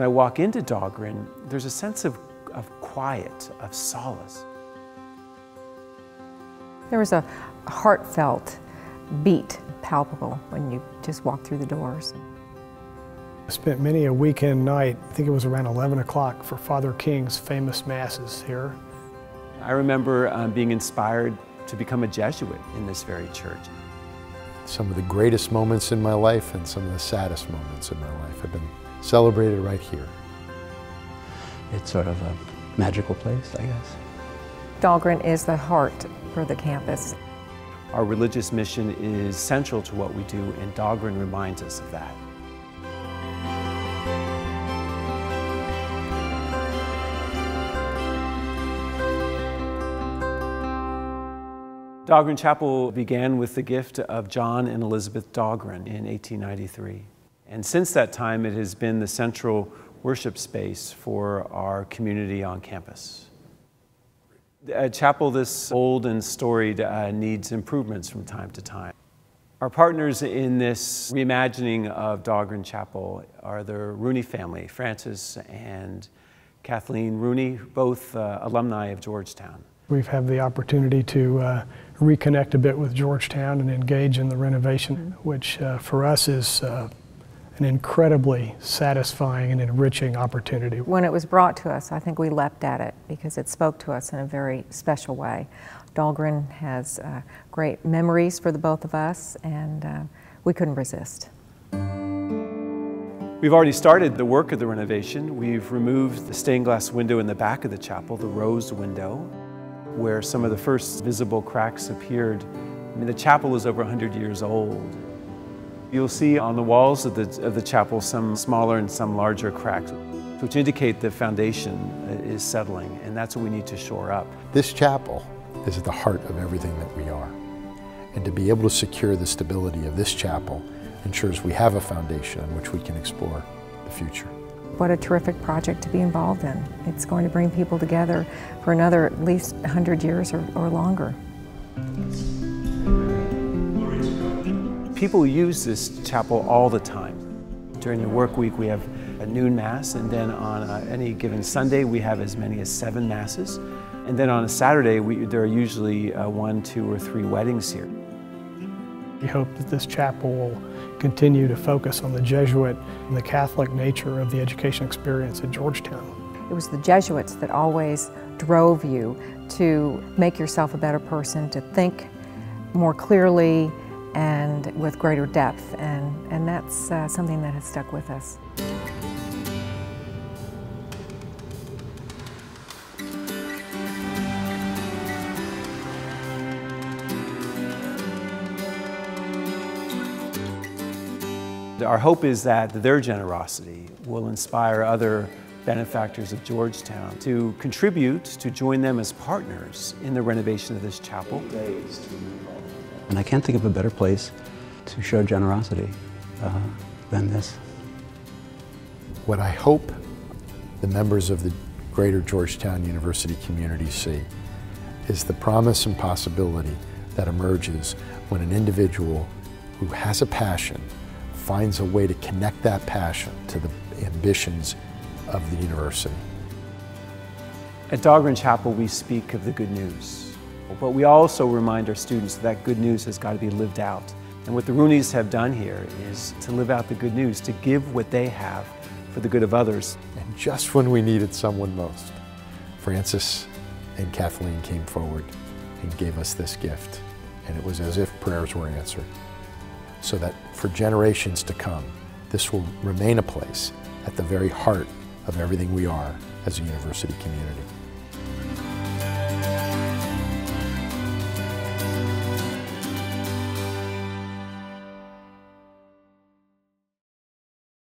When I walk into Dahlgren, there's a sense of, of quiet, of solace. There was a heartfelt beat, palpable, when you just walk through the doors. I spent many a weekend night, I think it was around 11 o'clock, for Father King's famous masses here. I remember um, being inspired to become a Jesuit in this very church. Some of the greatest moments in my life and some of the saddest moments in my life have been celebrated right here. It's sort of a magical place, I guess. Dahlgren is the heart for the campus. Our religious mission is central to what we do, and Dahlgren reminds us of that. Dahlgren Chapel began with the gift of John and Elizabeth Dahlgren in 1893. And since that time, it has been the central worship space for our community on campus. A chapel this old and storied uh, needs improvements from time to time. Our partners in this reimagining of Dahlgren Chapel are the Rooney family, Francis and Kathleen Rooney, both uh, alumni of Georgetown. We've had the opportunity to uh, reconnect a bit with Georgetown and engage in the renovation, mm -hmm. which uh, for us is uh, an incredibly satisfying and enriching opportunity. When it was brought to us, I think we leapt at it because it spoke to us in a very special way. Dahlgren has uh, great memories for the both of us, and uh, we couldn't resist. We've already started the work of the renovation. We've removed the stained glass window in the back of the chapel, the rose window, where some of the first visible cracks appeared. I mean, the chapel is over 100 years old. You'll see on the walls of the, of the chapel some smaller and some larger cracks, which indicate the foundation is settling, and that's what we need to shore up. This chapel is at the heart of everything that we are. And to be able to secure the stability of this chapel ensures we have a foundation on which we can explore the future. What a terrific project to be involved in. It's going to bring people together for another at least 100 years or, or longer. People use this chapel all the time. During the work week, we have a noon mass, and then on uh, any given Sunday, we have as many as seven masses. And then on a Saturday, we, there are usually uh, one, two, or three weddings here. We hope that this chapel will continue to focus on the Jesuit and the Catholic nature of the education experience at Georgetown. It was the Jesuits that always drove you to make yourself a better person, to think more clearly, and with greater depth, and, and that's uh, something that has stuck with us. Our hope is that their generosity will inspire other benefactors of Georgetown to contribute to join them as partners in the renovation of this chapel. And I can't think of a better place to show generosity uh, than this. What I hope the members of the greater Georgetown University community see is the promise and possibility that emerges when an individual who has a passion finds a way to connect that passion to the ambitions of the university. At Dahlgren Chapel, we speak of the good news. But we also remind our students that, that good news has got to be lived out. And what the Rooneys have done here is to live out the good news, to give what they have for the good of others. And just when we needed someone most, Francis and Kathleen came forward and gave us this gift. And it was as if prayers were answered. So that for generations to come, this will remain a place at the very heart of everything we are as a university community.